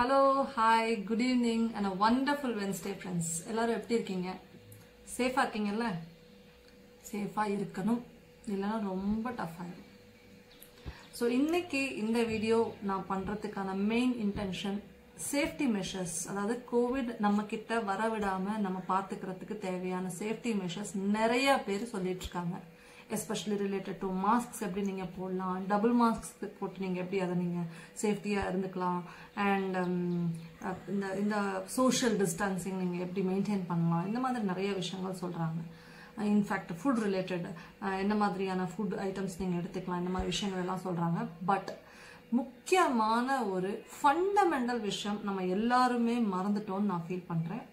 Hello hi good evening and uh wonderful Wednesday friends எல்லாரும் எப்படி இருக்கீங்க? சேஃபாக இருக்கீங்கல்ல? சேஃபாக இருக்கணும். இல்லைன்னா ரொம்ப டஃப் ஆகிடும் ஸோ இன்னைக்கு இந்த வீடியோ நான் பண்ணுறதுக்கான மெயின் இன்டென்ஷன் சேஃப்டி மெஷர்ஸ் அதாவது கோவிட் நம்ம கிட்ட வரவிடாமல் நம்ம பார்த்துக்கிறதுக்கு தேவையான சேஃப்டி மெஷர்ஸ் நிறைய பேர் சொல்லிட்டு இருக்காங்க. எஸ்பெஷலி ரிலேட்டட் டு மாஸ்க்ஸ் எப்படி நீங்கள் போடலாம் டபுள் மாஸ்க்ஸ் போட்டு நீங்கள் எப்படி அதை நீங்கள் சேஃப்டியாக இருந்துக்கலாம் அண்ட் um, இந்த இந்த சோஷியல் டிஸ்டன்சிங் நீங்கள் எப்படி மெயின்டைன் பண்ணலாம் இந்த மாதிரி நிறைய விஷயங்கள் சொல்கிறாங்க இன்ஃபேக்ட் ஃபுட் ரிலேட்டட் என்ன மாதிரியான ஃபுட் ஐட்டம்ஸ் நீங்கள் எடுத்துக்கலாம் இந்த மாதிரி விஷயங்கள் எல்லாம் சொல்கிறாங்க பட் முக்கியமான ஒரு ஃபண்டமெண்டல் விஷயம் நம்ம எல்லாருமே மறந்துட்டோம்னு நான் ஃபீல் பண்ணுறேன்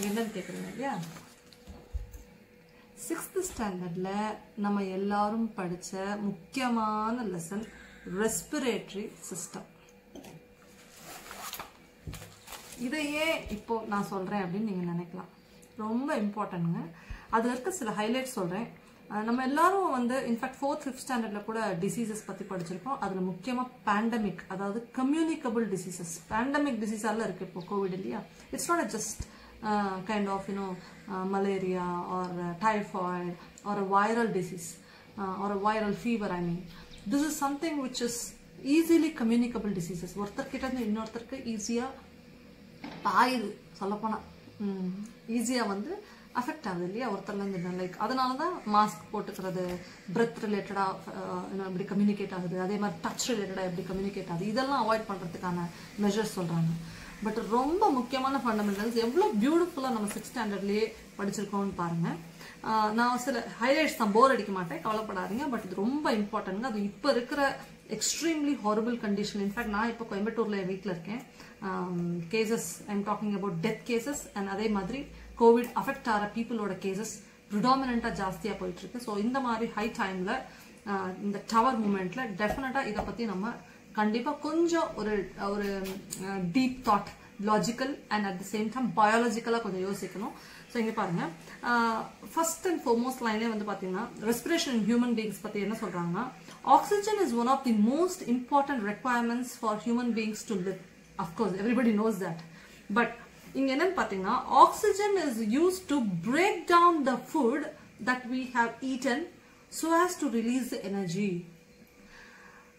என்னன்னு கேட்குறீங்க இல்லையா? சிக்ஸ்த் ஸ்டாண்டர்டில் நம்ம எல்லாரும் படித்த முக்கியமான லெசன் ரெஸ்பிரேட்டரி சிஸ்டம் இதையே இப்போ நான் சொல்கிறேன் அப்படின்னு நீங்கள் நினைக்கலாம். ரொம்ப இம்பார்ட்டன்ட்ங்க அது இருக்க சில ஹைலைட் சொல்கிறேன் நம்ம எல்லாரும் வந்து இன்ஃபேக்ட் ஃபோர்த் ஃபிஃப்த் ஸ்டாண்டர்டில் கூட டிசீசஸ் பற்றி படிச்சிருக்கோம். அதில் முக்கியமாக பேண்டமிக் அதாவது கம்யூனிகபிள் டிசீசஸ் பேண்டமிக் டிசீஸால இருக்குது இப்போ கோவிட் இல்லையா? It's not uh just kind of you know malaria or typhoid or uh viral disease or uh viral fever I mean this is something which is easily communicable diseases ஒருத்தர்கிட்ட இருந்து இன்னொருத்தருக்கு ஈஸியாக பாயுது சொல்லப்போனால் ஈஸியாக வந்து அஃபெக்ட் ஆகுது இல்லையா ஒருத்தர்லேருந்து லைக் அதனால தான் மாஸ்க் போட்டுக்கிறது பிரெத் ரிலேட்டடாக எப்படி கம்யூனிகேட் ஆகுது. அதே மாதிரி டச் ரிலேட்டடாக எப்படி கம்யூனிகேட் ஆகுது. இதெல்லாம் அவாய்ட் பண்ணுறதுக்கான மெஷர்ஸ் சொல்கிறாங்க பட் ரொம்ப முக்கியமான ஃபண்டமெண்டல்ஸ் எவ்வளோ பியூட்டிஃபுல்லாக நம்ம சிக்ஸ் ஸ்டாண்டர்ட்லேயே படிச்சிருக்கோம்னு பாருங்கள் நான் சில ஹைலைட்ஸ் தான் போர் அடிக்க மாட்டேன். கவலைப்படாதீங்க. பட் இது ரொம்ப இம்பார்ட்டன்ங்க அது இப்போ இருக்கிற எக்ஸ்ட்ரீம்லி ஹாரபிள் கண்டிஷன் இன்ஃபேக்ட் நான் இப்போ கோயம்புத்தூரில் என் வீட்டில் இருக்கேன். Cases I'm talking about death cases and அதே மாதிரி கோவிட் அஃபெக்ட் ஆகிற பீப்புளோட கேசஸ் ப்ரிடாமினண்ட்டாக ஜாஸ்தியாக போயிட்டுருக்கு. ஸோ இந்த மாதிரி ஹை டைமில் இந்த டவர் மூமெண்ட்டில் டெஃபினட்டாக இதை பற்றி நம்ம கண்டிப்பாக கொஞ்சம் ஒரு ஒரு deep thought logical and at the same time பயாலஜிக்கலாக கொஞ்சம் யோசிக்கணும். ஸோ இங்கே பாருங்கள் ஃபர்ஸ்ட் அண்ட் ஃபோர்மோஸ்ட் லைனே வந்து பார்த்தீங்கன்னா ரெஸ்பிரேஷன் இன் ஹியூமன் பீங்ஸ் பற்றி என்ன சொல்கிறாங்கன்னா oxygen is one of the most important requirements for human beings to live of course everybody knows that but இங்கே என்னன்னு பார்த்தீங்கன்னா oxygen is use to break down the food that we have eaten so has to release the energy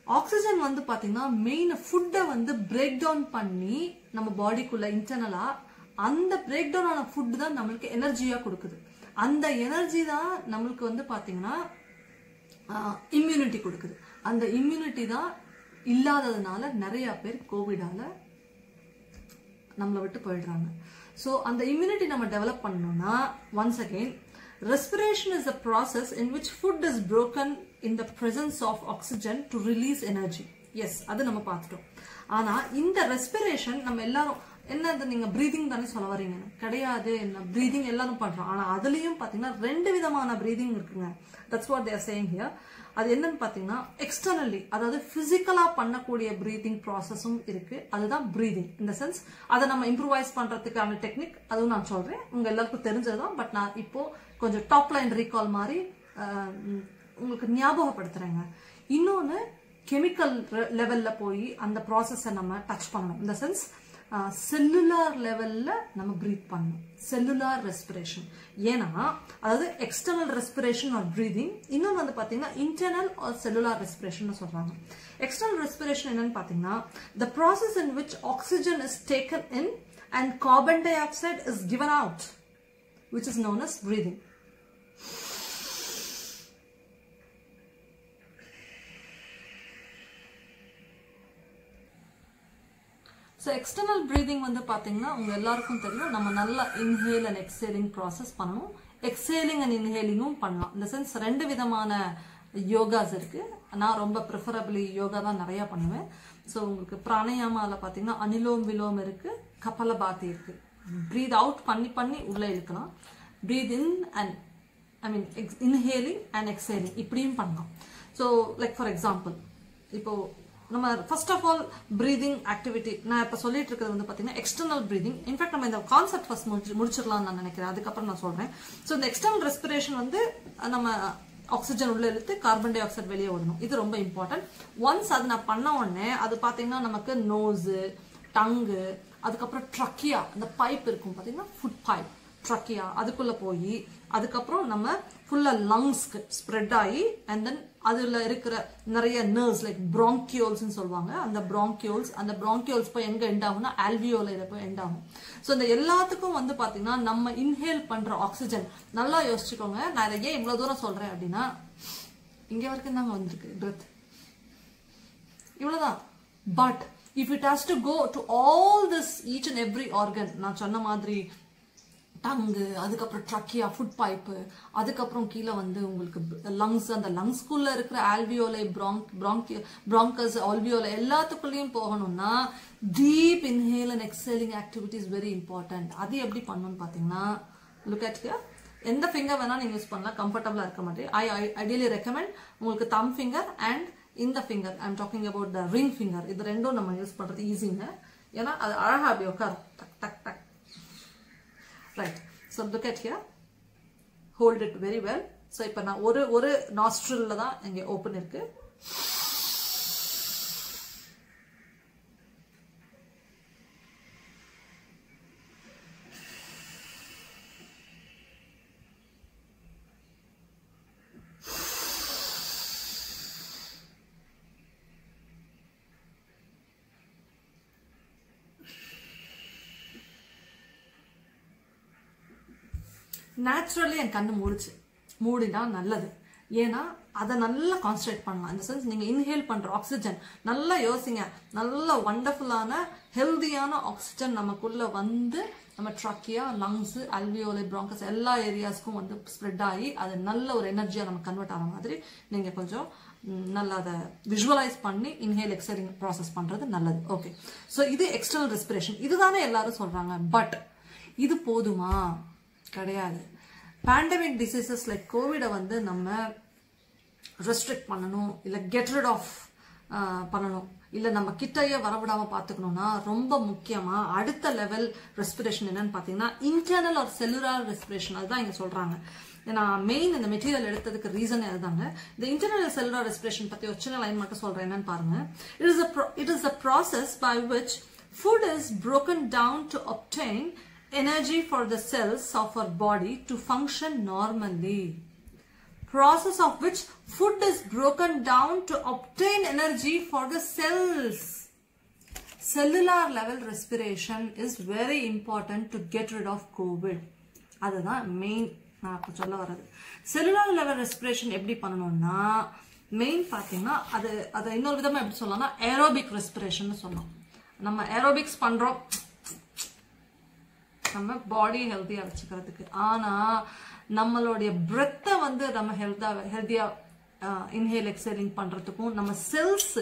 oxygen வந்து பார்த்தீங்கன்னா main ஃபுட்டை வந்து break down பண்ணி நம்ம பாடிக்குள்ள இன்டர்னலா அந்த பிரேக் டவுன் ஆன ஃபுட் தான் நம்மளுக்கு எனர்ஜியா கொடுக்குது. அந்த எனர்ஜி தான் நம்மளுக்கு வந்து பாத்தீங்கன்னா இம்யூனிட்டி கொடுக்குது. அந்த இம்யூனிட்டி தான் இல்லாததுனால நிறைய பேர் கோவிடால நம்மளை விட்டு போயிடுறாங்க. ஸோ அந்த இம்யூனிட்டி நம்ம டெவலப் பண்ணணும்னா once again respiration is a process in which food is broken in the presence of oxygen to release energy yes அது நம்ம பார்த்துட்டோம். ஆனா இந்த ரெஸ்பிரேஷன் நம்ம எல்லாரும் என்னது நீங்க ப்ரீதிங் தானே சொல்ல வரீங்க கிடையாது என்ன ப்ரீதிங் எல்லாரும் பண்றோம். ஆனா அதுலயும் பாத்தீங்கன்னா ரெண்டு விதமான ப்ரீதிங் இருக்குங்க. That's what they're saying here அது என்னன்னு பாத்தீங்கன்னா எக்ஸ்டர்னலி அதாவது பிசிக்கலா பண்ணக்கூடிய ப்ரீதிங் ப்ராசஸும் இருக்கு. அதுதான் ப்ரீதிங் இந்த சென்ஸ் அதை நம்ம இம்ப்ரூவைஸ் பண்றதுக்கான டெக்னிக் அதுவும் நான் சொல்றேன். உங்க எல்லாருக்கும் தெரிஞ்சதுதான் பட் நான் இப்போ கொஞ்சம் டாப் லைன் ரீகால் மாதிரி உங்களுக்கு ஞாபகப்படுத்துறேங்க. இன்னொன்னு கெமிக்கல் லெவலில் போய் அந்த ப்ராசஸை நம்ம டச் பண்ணணும். இந்த சென்ஸ் செல்லுலார் லெவலில் நம்ம ப்ரீத் பண்ணணும். செல்லுலார் ரெஸ்பிரேஷன் ஏன்னா அதாவது எக்ஸ்டர்னல் ரெஸ்பிரேஷன் ஆர் ப்ரீதிங் இன்னொன்று வந்து பார்த்தீங்கன்னா இன்டர்னல் ஆர் செல்லுலார் ரெஸ்பிரேஷன் சொல்கிறாங்க எக்ஸ்டர்னல் ரெஸ்பிரேஷன் என்னன்னு பார்த்தீங்கன்னா the process in which oxygen is taken in and carbon dioxide is given out which is known as breathing so external breathing வந்து பார்த்தீங்கன்னா உங்கள் எல்லாருக்கும் தெரியும். நம்ம நல்லா இன்ஹேல் அண்ட் எக்ஸேலிங் ப்ராசஸ் பண்ணணும். எக்ஸேலிங் அண்ட் இன்ஹேலிங்கும் பண்ணலாம். இந்த சென்ஸ் ரெண்டு விதமான யோகாஸ் இருக்கு. நான் ரொம்ப ப்ரிஃபரபிளி யோகா தான் நிறையா பண்ணுவேன். ஸோ உங்களுக்கு பிராணயாமாவில் பார்த்தீங்கன்னா அனிலோம் விலோம் இருக்கு. கப்பலபாத்தி இருக்கு. ப்ரீத் அவுட் பண்ணி பண்ணி உள்ளே இழுக்கலாம். Breathe in and I mean ex inhaling and exhaling இப்படியும் பண்ணலாம். ஸோ லைக் ஃபார் எக்ஸாம்பிள் இப்போ நம்ம first of all breathing activity நான் இப்போ சொல்லிட்டு இருக்கிறது வந்து பார்த்தீங்கன்னா எக்ஸ்டர்னல் ப்ரீதிங் இன்ஃபேக்ட் நம்ம இந்த கான்செப்ட் ஃபர்ஸ்ட் முடிச்சு முடிச்சிடலாம்னு நான் நினைக்கிறேன். அதுக்கப்புறம் நான் சொல்றேன். ஸோ இந்த எக்ஸ்டர்னல் ரெஸ்பிரேஷன் வந்து நம்ம ஆக்சிஜன் உள்ள இழுத்து கார்பன் டை ஆக்சைடு வெளியே விடணும். இது ரொம்ப இம்பார்ட்டன்ட் ஒன்ஸ் அது நான் பண்ண உடனே அது பார்த்தீங்கன்னா நமக்கு நோஸு டங்கு அதுக்கப்புறம் ட்ரக்கியா அந்த பைப் இருக்கும் பார்த்தீங்கன்னா ஃபுட் பைப் ட்ரக்கியா அதுக்குள்ளே போய் அதுக்கப்புறம் நம்ம ஃபுல்லாக லங்ஸ்க்கு ஸ்ப்ரெட் ஆகி அண்ட் தென் அதில் இருக்கிற நிறைய நர்வ்ஸ் லைக் ப்ராங்கியோல்ஸ்னு சொல்லுவாங்க. அந்த ப்ராங்கியோல்ஸ் அந்த ப்ராங்கியோல்ஸ் போய் எங்கே எண்ட் ஆகும்னா ஆல்வியோலையில் போய் எண்ட் ஆகும். ஸோ இந்த எல்லாத்துக்கும் வந்து பார்த்தீங்கன்னா நம்ம இன்ஹேல் பண்ணுற ஆக்சிஜன் நல்லா யோசிச்சுக்கோங்க. நான் இதை ஏன் இவ்வளோ தூரம் சொல்கிறேன் அப்படின்னா இங்கே வரைக்கும் தாங்க வந்திருக்கு பிரெத் இவ்வளோதான் but if it has to go to all this each and every organ நான் சொன்ன மாதிரி டங்கு அதுக்கப்புறம் ட்ரக்கியா ஃபுட் பைப்பு அதுக்கப்புறம் கீழே வந்து உங்களுக்கு லங்ஸ் அந்த லங்ஸ்குள்ளே இருக்கிற ஆல்வியோலை ப்ராங்க் ப்ராங்கி ப்ராங்கஸ் ஆல்வியோலை எல்லாத்துக்குள்ளேயும் போகணும்னா deep inhale and exhaling activities very important அது எப்படி பண்ணணும்னு பார்த்தீங்கன்னா லுக் அட் எந்த ஃபிங்கர் வேணால் நீங்கள் யூஸ் பண்ணலாம் கம்ஃபர்டபுளாக இருக்க மாதிரி ஐ ஐடியலி ரெக்கமெண்ட் உங்களுக்கு தம் ஃபிங்கர் அண்ட் இந்த finger I'm talking about the ring finger இது ரெண்டும் நம்ம யூஸ் பண்ணுறது ஈஸிங்க ஏன்னா அது அழகாக அப்படி உட்காரும். டக் டக் டக். Right so look at here hold it very well so இப்போ நான் ஒரு ஒரு நாஸ்ட்ரில்ல தான் இங்கே ஓப்பன் இருக்குது நேச்சுரலி என் கண்ணு மூடிச்சு. மூடினா நல்லது. ஏன்னா அதை நல்லா கான்சன்ட்ரேட் பண்ணலாம். இந்த சென்ஸ் நீங்கள் இன்ஹேல் பண்ணுற ஆக்சிஜன் நல்லா யோசிங்க. நல்ல வண்டர்ஃபுல்லான ஹெல்தியான ஆக்சிஜன் நமக்குள்ளே வந்து நம்ம ட்ரக்கியா லங்ஸு அல்வியோலை ப்ராங்கஸ் எல்லா ஏரியாஸ்க்கும் வந்து ஸ்ப்ரெட் ஆகி அது நல்ல ஒரு எனர்ஜியாக நம்ம கன்வெர்ட் ஆகிற மாதிரி நீங்கள் கொஞ்சம் நல்லா அதை விஷுவலைஸ் பண்ணி இன்ஹேல் எக்ஸலிங் ப்ராசஸ் பண்ணுறது நல்லது. ஓகே ஸோ இது எக்ஸ்டர்னல் ரெஸ்பிரேஷன் இதுதானே எல்லாரும் சொல்கிறாங்க பட் இது போதுமா? கிடையாது. பேண்டமிக் டிசீசஸ் லைக் கோவிடை வந்து நம்ம ரெஸ்ட்ரிக்ட் பண்ணணும் இல்லை கெட் ரிட் ஆஃப் பண்ணணும். இல்லை நம்ம கிட்டையே வரவிடாமல் பார்த்துக்கணும்னா ரொம்ப முக்கியமாக அடுத்த லெவல் ரெஸ்பிரேஷன் என்னன்னு பார்த்தீங்கன்னா இன்டர்னல் ஒரு செல்லுலார் ரெஸ்பிரேஷன் அதுதான் இங்கே சொல்கிறாங்க நான் மெயின் இந்த மெட்டீரியல் எடுத்ததுக்கு ரீசனே அதுதாங்க. இந்த இன்டர்னல் செல்லுலார் ரெஸ்பிரேஷன் பற்றி ஒரு சின்ன லைன் மட்டும் சொல்கிறேன் என்னன்னு பாருங்க. It is it is a process by which food is broken down to obtain energy for the cells of our body to function normally process of which food is broken down to obtain energy for the cells. Cellular level respiration is very important to get rid of COVID. அதுதான் main நான் இப்போ சொல்ல வர்றது cellular level respiration எப்படி பண்ணணும்னா main பார்த்தீங்கன்னா அது அதை இன்னொரு விதமாக எப்படி சொல்லலாம்னா ஏரோபிக் ரெஸ்பிரேஷன் சொல்லலாம் நம்ம ஏரோபிக்ஸ் பண்ணுறோம் நம்ம பாடி ஹெல்த்தியாக வச்சுக்கிறதுக்கு. ஆனால் நம்மளுடைய பிரெத்தை வந்து நம்ம ஹெல்த்தாக ஹெல்த்தியாக இன்ஹேல் எக்ஸைலிங் பண்ணுறதுக்கும் நம்ம செல்ஸ்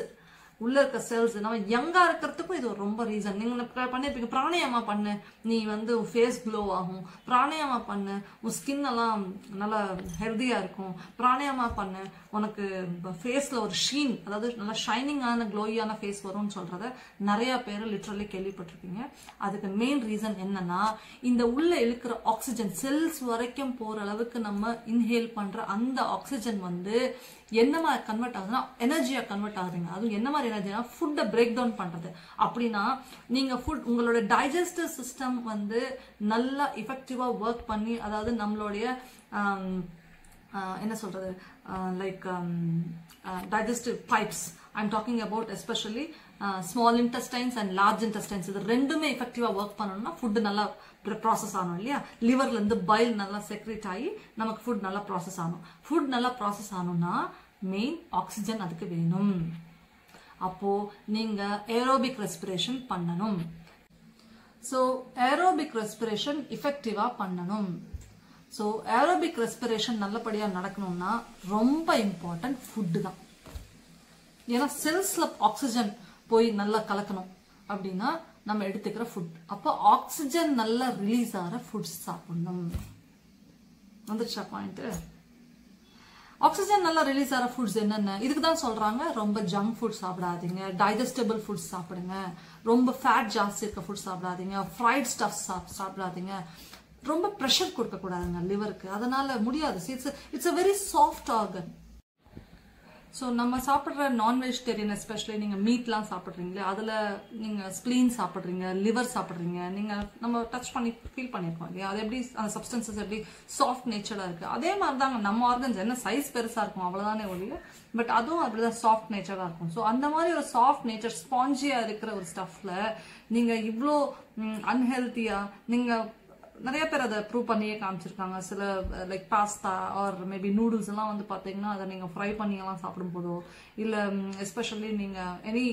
உள்ள இருக்க செல்ஸ் நம்ம யங்கா இருக்கிறதுக்கும் இது ஒரு ரொம்ப ரீசன் நீங்க பண்ணிருப்பீங்க பிராணாயாமா பண்ணு. நீ வந்து ஃபேஸ் க்ளோ ஆகும். பிராணாயாமா பண்ணு. உன் ஸ்கின் எல்லாம் நல்லா ஹெல்தியா இருக்கும். பிராணாயாமா பண்ணு. உனக்கு ஃபேஸ்ல ஒரு ஷீன் அதாவது நல்லா ஷைனிங்கான க்ளோயான ஃபேஸ் வரும்னு சொல்றத நிறைய பேர் லிட்ரலி கேள்விப்பட்டிருப்பீங்க. அதுக்கு மெயின் ரீசன் என்னன்னா இந்த உள்ள இழுக்கிற ஆக்சிஜன் செல்ஸ் வரைக்கும் போற அளவுக்கு நம்ம இன்ஹேல் பண்ற அந்த ஆக்சிஜன் வந்து என்ன மாதிரி கன்வெர்ட் ஆகுதுன்னா எனர்ஜியா கன்வெர்ட் ஆகுதுங்க. அதுவும் என்ன மாதிரி எனர்ஜினா ஃபுட்டை பிரேக் டவுன் பண்றது. அப்படின்னா நீங்க ஃபுட் உங்களோட டைஜஸ்டிவ் சிஸ்டம் வந்து நல்லா எஃபெக்டிவா ஒர்க் பண்ணி அதாவது நம்மளுடைய என்ன சொல்கிறது என்ன சொல்றது like pipes. Pipes talking talking especially especially small intestines and large intestines இது ரெண்டுமே எஃபெக்டிவா ஒர்க் பண்ணணும்னா ஃபுட்டு நல்லா ப்ராசஸ் ஆகணும் இல்லையா? லிவர்ல இருந்து பைல் நல்லா செக்ரேட் ஆகி நமக்கு ஃபுட் நல்லா ப்ராசஸ் ஆகணும். ஃபுட் நல்லா ப்ராசஸ் ஆகணும்னா மெயின் ஆக்சிஜன் அதுக்கு வேணும். அப்போ நீங்க ஏரோபிக் ரெஸ்பிரேஷன் பண்ணணும். ஸோ ஏரோபிக் ரெஸ்பிரேஷன் இஃபெக்டிவா பண்ணணும். ஸோ ஏரோபிக் ரெஸ்பிரேஷன் நல்லபடியாக நடக்கணும்னா ரொம்ப இம்பார்ட்டன்ட் ஃபுட்டு தான். ஏன்னா செல்ஸ்ல ஆக்சிஜன் போய் நல்லா கலக்கணும் அப்படின்னா நம்ம எடுத்துக்கிற ஃபுட் அப்போ ஆக்சிஜன் நல்லா ரிலீஸ் ஆகிற ஃபுட்ஸ் சாப்பிடணும். வந்துருச்சா பாயிண்ட் ஆக்சிஜன் நல்லா ரிலீஸ் ஆகிற ஃபுட்ஸ் என்னென்ன? இதுக்கு தான் சொல்கிறாங்க ரொம்ப ஜங்க் ஃபுட் சாப்பிடாதீங்க டைஜஸ்டபிள் ஃபுட்ஸ் சாப்பிடுங்க ரொம்ப ஃபேட் ஜாஸ்தி இருக்க ஃபுட் சாப்பிடாதீங்க ஃப்ரைட் ஸ்டஃப் சாப்பிடாதீங்க. ரொம்ப ப்ரெஷர் கொடுக்கக்கூடாதுங்க லிவருக்கு அதனால முடியாது. It's it's a very soft organ so நம்ம சாப்பிட்ற நான் வெஜிடேரியன் எஸ்பெஷலி நீங்கள் மீட்லாம் சாப்பிட்றீங்களே அதில் நீங்கள் ஸ்ப்ளீன் சாப்பிட்றீங்க லிவர் சாப்பிட்றீங்க நீங்கள் நம்ம டச் பண்ணி ஃபீல் பண்ணியிருக்கோம் இல்லையா? அது எப்படி அந்த சப்ஸ்டன்சஸ் எப்படி சாஃப்ட் நேச்சராக இருக்குது அதே மாதிரி தாங்க நம்ம ஆர்கன்ஸ் என்ன சைஸ் பெருசாக இருக்கும் அவ்வளோதானே ஒழிய பட் அதுவும் அப்படிதான் சாஃப்ட் நேச்சராக இருக்கும். ஸோ அந்த மாதிரி ஒரு சாஃப்ட் நேச்சர் ஸ்பாஞ்சியாக இருக்கிற ஒரு ஸ்டஃப்பில் நீங்கள் இவ்வளோ அன்ஹெல்த்தியாக நீங்கள் நிறைய பேர் அதை ப்ரூவ் பண்ணியே காமிச்சிருக்காங்க. சில like pasta or maybe noodles எல்லாம் வந்து பார்த்தீங்கன்னா அதை நீங்கள் ஃப்ரை பண்ணியெல்லாம் சாப்பிடும் போதோ இல்லை எஸ்பெஷலி நீங்கள் any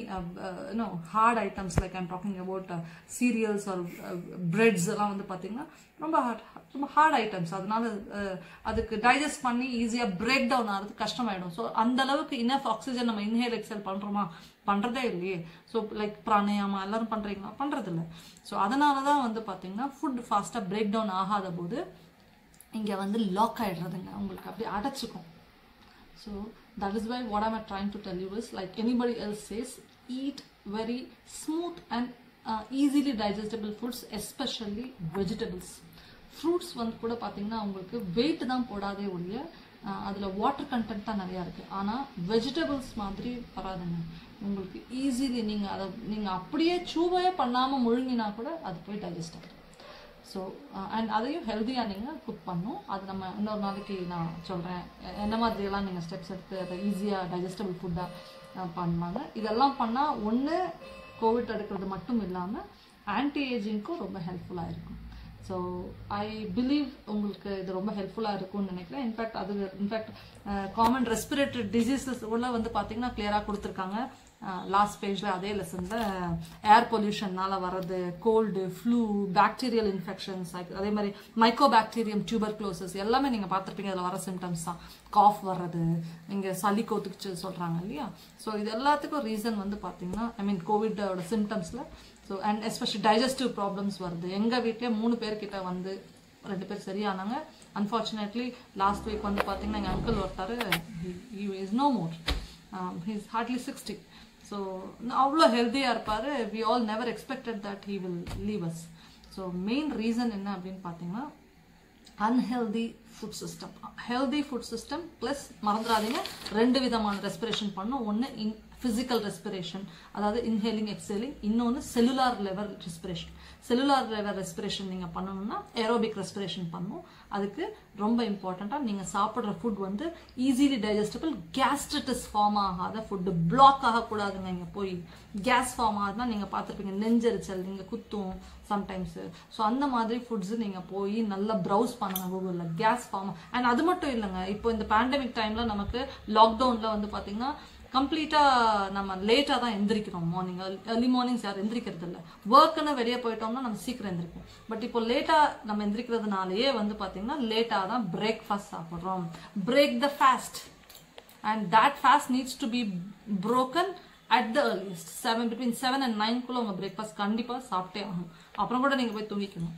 you know hard items like I'm talking about cereals or breads எல்லாம் வந்து பார்த்தீங்கன்னா ரொம்ப ஹார்ட் ரொம்ப ஹார்ட் ஐட்டம்ஸ் அதனால அதுக்கு டைஜஸ்ட் பண்ணி ஈஸியாக பிரேக் டவுன் ஆகிறது கஷ்டமாயிடும். ஸோ அந்த அளவுக்கு இனஃப் ஆக்சிஜன் நம்ம இன்ஹேல் எக்ஸல் பண்ணுறோமா பண்ணுறதே இல்லையே. ஸோ லைக் பிராணயாமா எல்லாரும் பண்ணுறீங்களா பண்ணுறது இல்லை ஸோ அதனால தான் வந்து பார்த்தீங்கன்னா ஃபுட் ஃபாஸ்ட்டாக பிரேக் டவுன் ஆகாத போது இங்கே வந்து லாக் ஆகிடுறதுங்க உங்களுக்கு அப்படியே அடைச்சிக்கும். So that is why what am I trying to tell you is like anybody else says, eat very smooth and uh, easily digestible foods, especially vegetables. Fruits வந்து கூட பார்த்தீங்கன்னா உங்களுக்கு வெயிட் தான் போடாதே ஒழிய அதில் வாட்டர் கண்டென்ட் தான் நிறையா இருக்குது ஆனால் வெஜிடபிள்ஸ் மாதிரி வராதுங்க. உங்களுக்கு ஈஸிலி நீங்கள் அதை நீங்கள் அப்படியே சூவே பண்ணாமல் முழுங்கினா கூட அது போய் டைஜஸ்ட் ஆகும் ஸோ அண்ட் அதையும் ஹெல்த்தியாக நீங்கள் குக் பண்ணும். அது நம்ம இன்னொரு நாளைக்கு நான் சொல்கிறேன் என்ன மாதிரியெல்லாம் நீங்கள் ஸ்டெப்ஸ் எடுத்து அதை ஈஸியாக டைஜஸ்டபிள் ஃபுட்டாக பண்ணுவாங்க. இதெல்லாம் பண்ணால் ஒன்று கோவிட் தடுக்கிறது மட்டும் இல்லாமல் ஆன்டி ஏஜிங்க்கும் ரொம்ப ஹெல்ப்ஃபுல்லாக இருக்கும். ஸோ ஐ பிலீவ் உங்களுக்கு இது ரொம்ப ஹெல்ப்ஃபுல்லாக இருக்கும்னு நினைக்கிறேன். இன்ஃபேக்ட் அது இன்ஃபேக்ட் காமன் ரெஸ்பிரேட்டரி டிசீசஸ் உள்ள வந்து பார்த்தீங்கன்னா கிளியராக கொடுத்துருக்காங்க. லாஸ்ட் பேஜில் அதே லெசனில் ஏர் பொல்யூஷன்னால் வர்றது கோல்டு ஃப்ளூ பாக்டீரியல் இன்ஃபெக்ஷன்ஸ் அதே மாதிரி மைக்கோ பாக்டீரியம் டியூபர் க்ளோசஸ் எல்லாமே நீங்கள் பார்த்துருப்பீங்க அதில் வர சிம்டம்ஸ் தான். காஃப் வர்றது இங்கே சளி கோத்துக்குச்சு சொல்கிறாங்க இல்லையா? ஸோ இது எல்லாத்துக்கும் ரீசன் வந்து பார்த்தீங்கன்னா ஐ மீன் கோவிடோட சிம்டம்ஸில் so and especially digestive problems வருது. எங்கள் வீட்டிலே மூணு பேர்கிட்ட வந்து ரெண்டு பேர் சரியானாங்க. அன்ஃபார்ச்சுனேட்லி லாஸ்ட் வீக் வந்து பார்த்தீங்கன்னா எங்கள் uncle ஒருத்தாரு is no more he's hardly sixty um, so அவ்வளோ ஹெல்த்தியாக இருப்பார். We all never expected that he will leave as so main reason என்ன அப்படின்னு பார்த்தீங்கன்னா unhealthy food system healthy food system plus மறந்துடாதீங்க. ரெண்டு விதமான ரெஸ்பிரேஷன் பண்ணும். ஒன்று இன் ஃபிசிக்கல் ரெஸ்பிரேஷன் அதாவது இன்ஹேலிங் எக்ஸேலிங் இன்னொன்று cellular level respiration cellular level respiration நீங்கள் பண்ணணும்னா ஏரோபிக் ரெஸ்பிரேஷன் பண்ணும். அதுக்கு ரொம்ப இம்பார்ட்டண்ட்டாக நீங்கள் சாப்பிட்ற ஃபுட் வந்து ஈஸிலி டைஜஸ்டபிள் கேஸ்ட்ரிட்டிஸ் ஃபார்ம் ஆகாத ஃபுட்டு பிளாக் ஆகக்கூடாதுங்க இங்கே போய். கேஸ் ஃபார்ம் ஆகுதுன்னா நீங்கள் பார்த்துருப்பீங்க நெஞ்செரிச்சல் நீங்கள் குத்தும் சம்டைம்ஸு ஸோ அந்த மாதிரி ஃபுட்ஸ் நீங்கள் போய் நல்லா ப்ரௌஸ் பண்ணுங்க கூகுளில் கேஸ் ஃபார்ம் அண்ட் அது மட்டும் இல்லைங்க. இப்போ இந்த பேண்டமிக் டைமில் நமக்கு லாக்டவுனில் வந்து பார்த்தீங்கன்னா கம்ப்ளீட்டாக நம்ம லேட்டாக தான் எந்திரிக்கிறோம். மார்னிங் ஏர்லி மார்னிங்ஸ் யாரும் எந்திரிக்கிறது இல்லை. ஒர்க்குன்னு வெளியே போயிட்டோம்னா நம்ம சீக்கிரம் எந்திரிப்போம். பட் இப்போ லேட்டாக நம்ம எந்திரிக்கிறதுனாலயே வந்து பார்த்தீங்கன்னா லேட்டாக தான் பிரேக்ஃபாஸ்ட் சாப்பிட்றோம். Break the fast and that fast needs to be broken at the earliest. Seven between seven and நைன்குள்ளே உங்கள் பிரேக்ஃபாஸ்ட் கண்டிப்பாக சாப்பிட்டே ஆகணும். அப்புறம் கூட நீங்கள் போய் தூங்கிக்கணும்.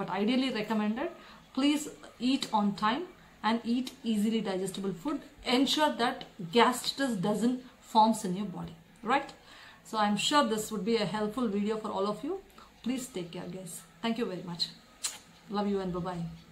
But ideally recommended please eat on time and eat easily digestible food. Ensure that gastritis doesn't forms in your body right? So i'm sure this would be a helpful video for all of you. Please take care guys. Thank you very much. Love you and bye bye